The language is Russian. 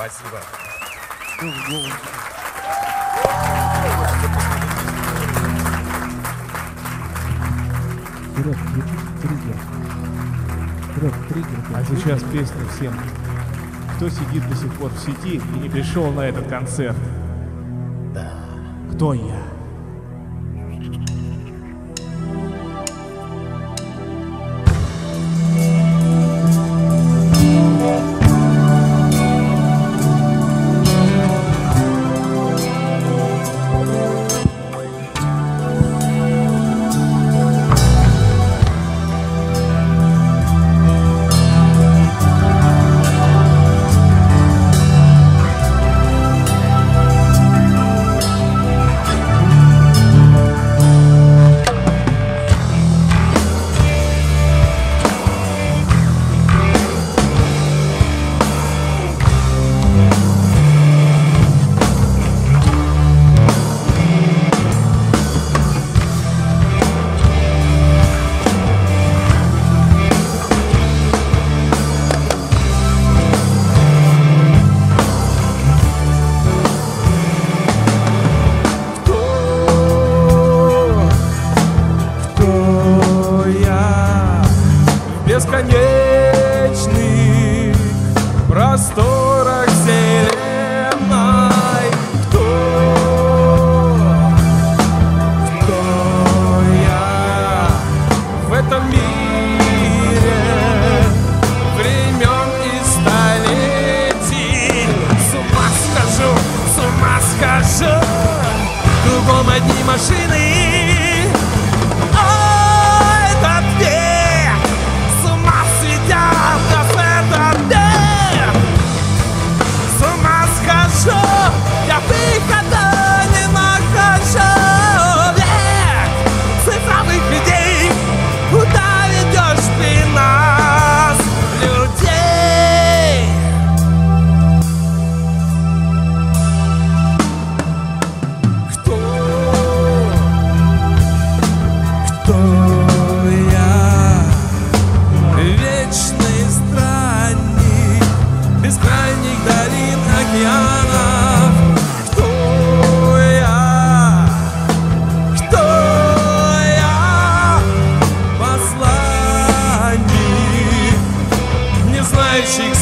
Спасибо. Вперед, триггер. Вперед, триггер. А сейчас песня всем. Кто сидит до сих пор в сети и не пришел на этот концерт? Да. Кто я? pastor. вечный странник Бескрайних долин океанов Кто я? Кто я? Посланник Не знающих